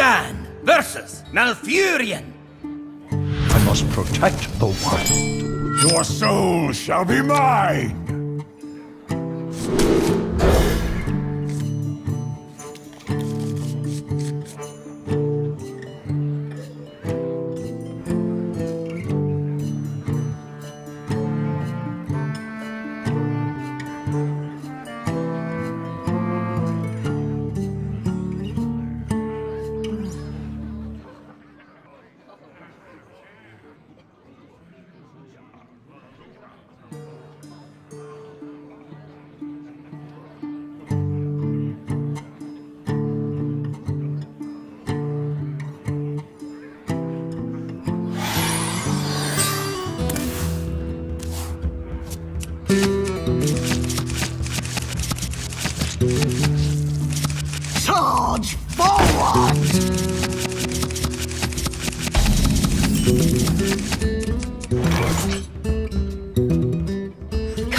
Gul'dan versus Malfurion. I must protect the world. Your soul shall be mine!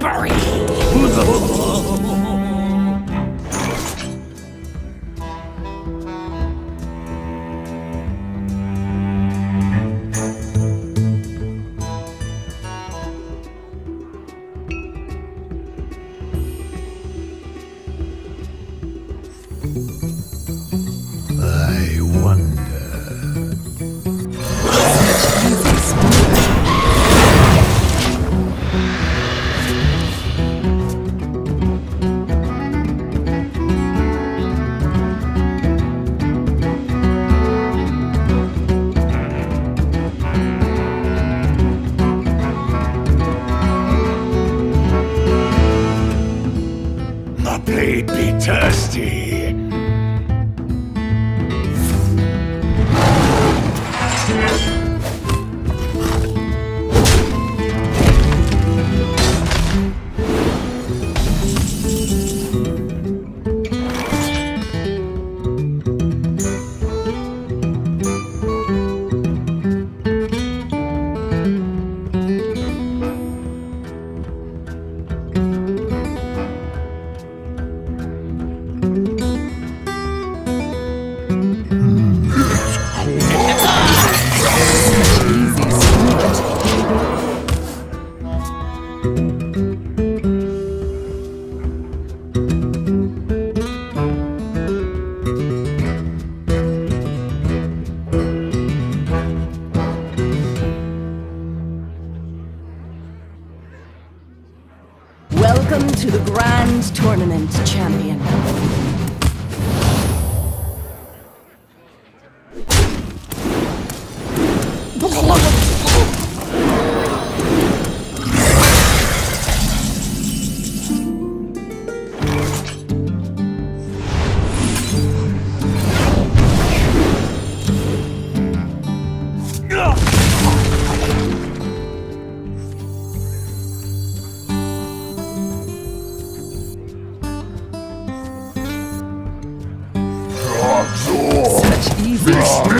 buried. They'd be thirsty. Welcome to the Grand Tournament Champion. Beast.